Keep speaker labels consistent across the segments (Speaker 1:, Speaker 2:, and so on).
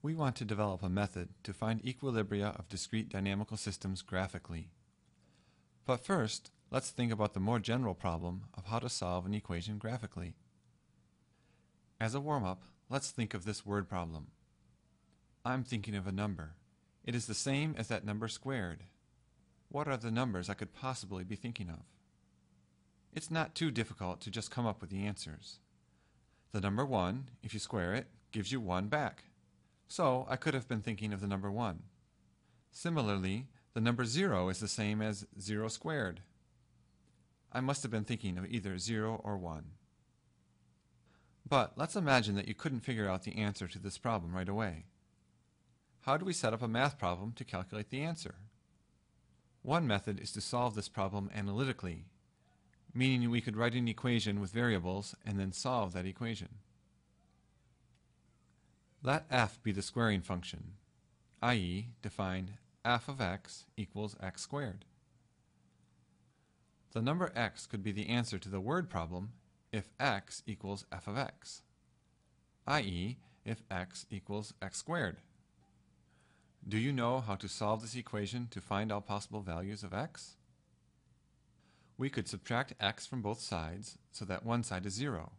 Speaker 1: We want to develop a method to find equilibria of discrete dynamical systems graphically. But first, let's think about the more general problem of how to solve an equation graphically. As a warm-up, let's think of this word problem. I'm thinking of a number. It is the same as that number squared. What are the numbers I could possibly be thinking of? It's not too difficult to just come up with the answers. The number 1, if you square it, gives you 1 back. So I could have been thinking of the number 1. Similarly, the number 0 is the same as 0 squared. I must have been thinking of either 0 or 1. But let's imagine that you couldn't figure out the answer to this problem right away. How do we set up a math problem to calculate the answer? One method is to solve this problem analytically, meaning we could write an equation with variables and then solve that equation. Let f be the squaring function, i.e. define f of x equals x squared. The number x could be the answer to the word problem if x equals f of x, i.e. if x equals x squared. Do you know how to solve this equation to find all possible values of x? We could subtract x from both sides so that one side is 0.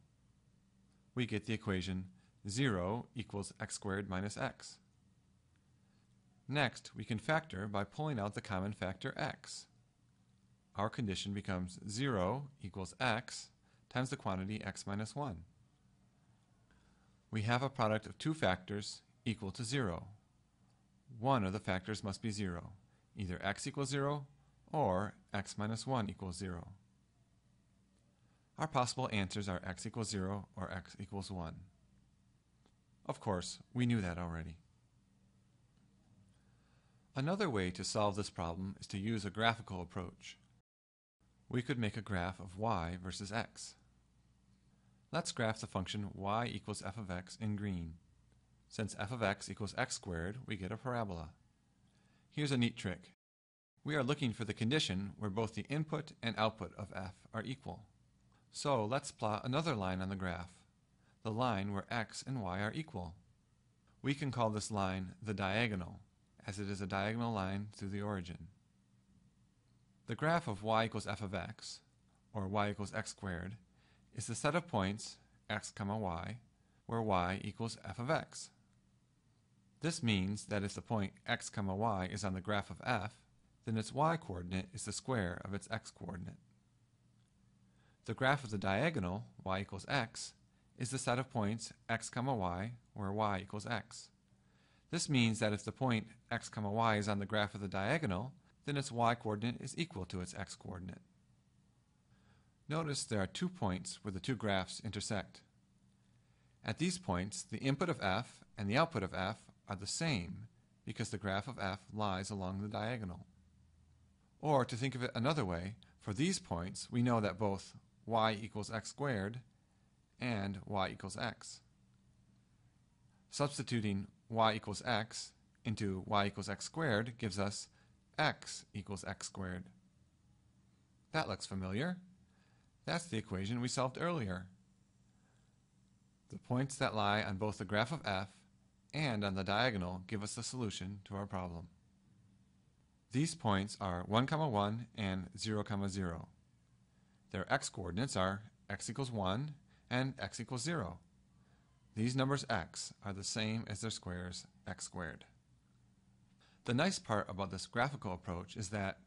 Speaker 1: We get the equation 0 equals x squared minus x. Next, we can factor by pulling out the common factor x. Our condition becomes 0 equals x times the quantity x minus 1. We have a product of two factors equal to 0. One of the factors must be 0, either x equals 0 or x minus 1 equals 0. Our possible answers are x equals 0 or x equals 1. Of course, we knew that already. Another way to solve this problem is to use a graphical approach. We could make a graph of y versus x. Let's graph the function y equals f of x in green. Since f of x equals x squared, we get a parabola. Here's a neat trick. We are looking for the condition where both the input and output of f are equal. So let's plot another line on the graph the line where x and y are equal. We can call this line the diagonal, as it is a diagonal line through the origin. The graph of y equals f of x, or y equals x squared, is the set of points x comma y, where y equals f of x. This means that if the point x comma y is on the graph of f, then its y-coordinate is the square of its x-coordinate. The graph of the diagonal, y equals x, is the set of points x comma y where y equals x. This means that if the point x comma y is on the graph of the diagonal, then its y-coordinate is equal to its x-coordinate. Notice there are two points where the two graphs intersect. At these points, the input of f and the output of f are the same because the graph of f lies along the diagonal. Or to think of it another way, for these points we know that both y equals x squared and y equals x. Substituting y equals x into y equals x squared gives us x equals x squared. That looks familiar. That's the equation we solved earlier. The points that lie on both the graph of f and on the diagonal give us the solution to our problem. These points are 1, comma 1 and 0, comma 0. Their x-coordinates are x equals 1 and x equals 0. These numbers x are the same as their squares x squared. The nice part about this graphical approach is that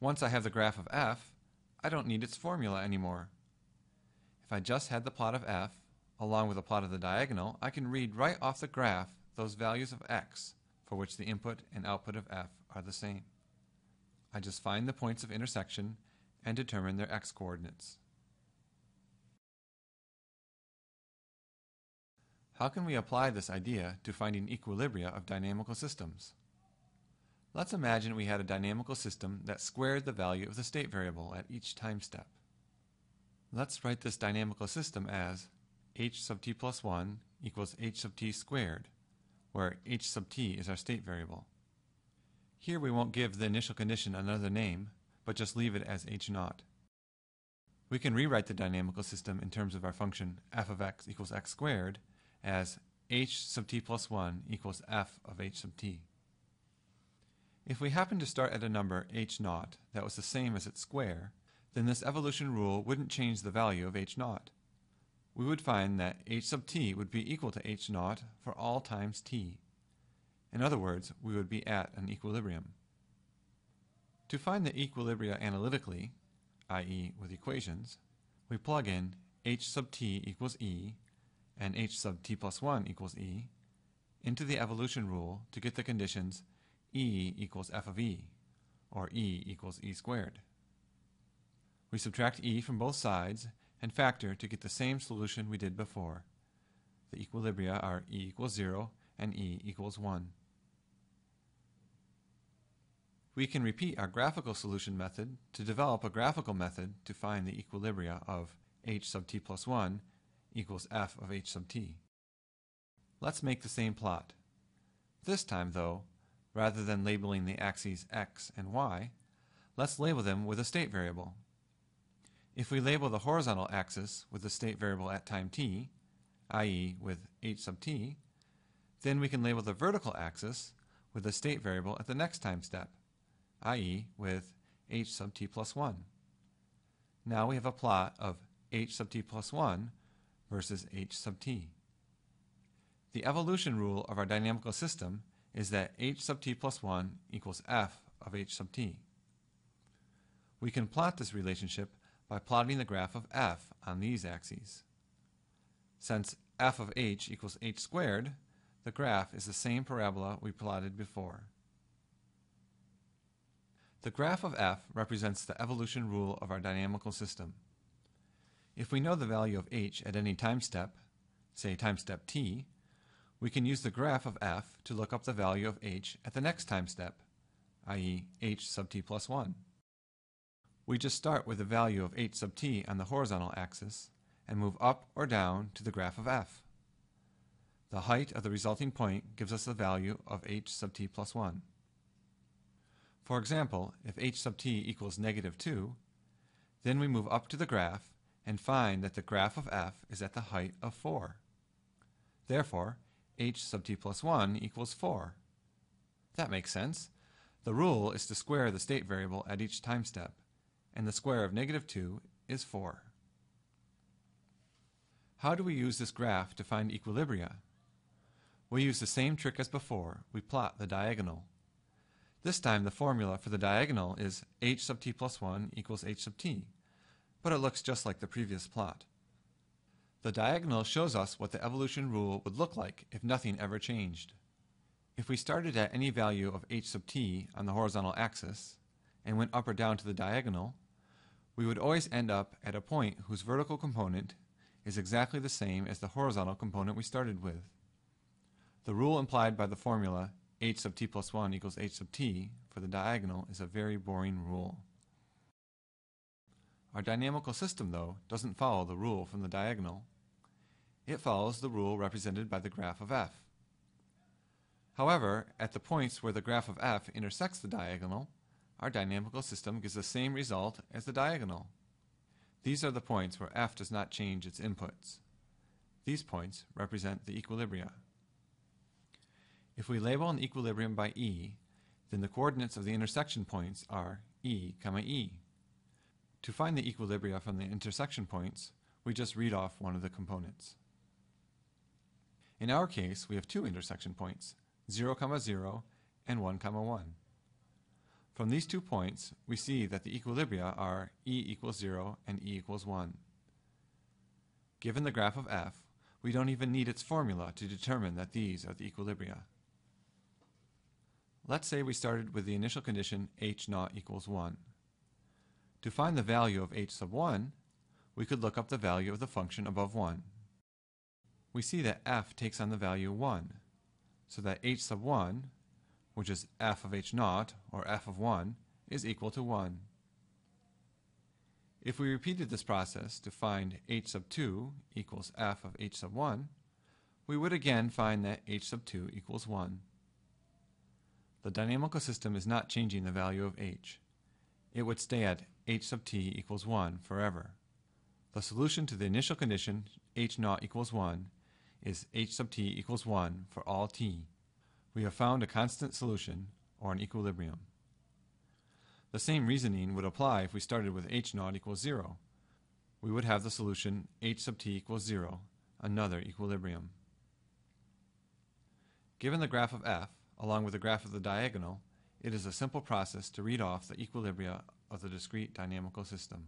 Speaker 1: once I have the graph of f, I don't need its formula anymore. If I just had the plot of f, along with a plot of the diagonal, I can read right off the graph those values of x for which the input and output of f are the same. I just find the points of intersection and determine their x-coordinates. How can we apply this idea to finding equilibria of dynamical systems? Let's imagine we had a dynamical system that squared the value of the state variable at each time step. Let's write this dynamical system as h sub t plus 1 equals h sub t squared, where h sub t is our state variable. Here we won't give the initial condition another name, but just leave it as h naught. We can rewrite the dynamical system in terms of our function f of x equals x squared as h sub t plus 1 equals f of h sub t. If we happen to start at a number h naught that was the same as its square, then this evolution rule wouldn't change the value of h naught. We would find that h sub t would be equal to h naught for all times t. In other words, we would be at an equilibrium. To find the equilibria analytically, i.e. with equations, we plug in h sub t equals e and h sub t plus 1 equals e into the evolution rule to get the conditions e equals f of e, or e equals e squared. We subtract e from both sides and factor to get the same solution we did before. The equilibria are e equals 0 and e equals 1. We can repeat our graphical solution method to develop a graphical method to find the equilibria of h sub t plus 1 equals f of h sub t. Let's make the same plot. This time, though, rather than labeling the axes x and y, let's label them with a state variable. If we label the horizontal axis with the state variable at time t, i.e. with h sub t, then we can label the vertical axis with the state variable at the next time step, i.e. with h sub t plus 1. Now we have a plot of h sub t plus 1 versus h sub t. The evolution rule of our dynamical system is that h sub t plus 1 equals f of h sub t. We can plot this relationship by plotting the graph of f on these axes. Since f of h equals h squared, the graph is the same parabola we plotted before. The graph of f represents the evolution rule of our dynamical system. If we know the value of h at any time step, say time step t, we can use the graph of f to look up the value of h at the next time step, i.e. h sub t plus 1. We just start with the value of h sub t on the horizontal axis and move up or down to the graph of f. The height of the resulting point gives us the value of h sub t plus 1. For example, if h sub t equals negative 2, then we move up to the graph and find that the graph of f is at the height of 4. Therefore, h sub t plus 1 equals 4. That makes sense. The rule is to square the state variable at each time step, and the square of negative 2 is 4. How do we use this graph to find equilibria? We use the same trick as before. We plot the diagonal. This time the formula for the diagonal is h sub t plus 1 equals h sub t but it looks just like the previous plot. The diagonal shows us what the evolution rule would look like if nothing ever changed. If we started at any value of h sub t on the horizontal axis and went up or down to the diagonal, we would always end up at a point whose vertical component is exactly the same as the horizontal component we started with. The rule implied by the formula h sub t plus 1 equals h sub t for the diagonal is a very boring rule. Our dynamical system, though, doesn't follow the rule from the diagonal. It follows the rule represented by the graph of f. However, at the points where the graph of f intersects the diagonal, our dynamical system gives the same result as the diagonal. These are the points where f does not change its inputs. These points represent the equilibria. If we label an equilibrium by E, then the coordinates of the intersection points are E, E. To find the equilibria from the intersection points, we just read off one of the components. In our case, we have two intersection points, 0, 0 and 1, 1. From these two points, we see that the equilibria are E equals 0 and E equals 1. Given the graph of f, we don't even need its formula to determine that these are the equilibria. Let's say we started with the initial condition h naught equals 1. To find the value of h sub 1, we could look up the value of the function above 1. We see that f takes on the value 1, so that h sub 1, which is f of h naught, or f of 1, is equal to 1. If we repeated this process to find h sub 2 equals f of h sub 1, we would again find that h sub 2 equals 1. The dynamical system is not changing the value of h. It would stay at h sub t equals 1 forever. The solution to the initial condition h naught equals 1 is h sub t equals 1 for all t, we have found a constant solution, or an equilibrium. The same reasoning would apply if we started with h naught equals 0. We would have the solution h sub t equals 0, another equilibrium. Given the graph of f, along with the graph of the diagonal, it is a simple process to read off the equilibria of the discrete dynamical system.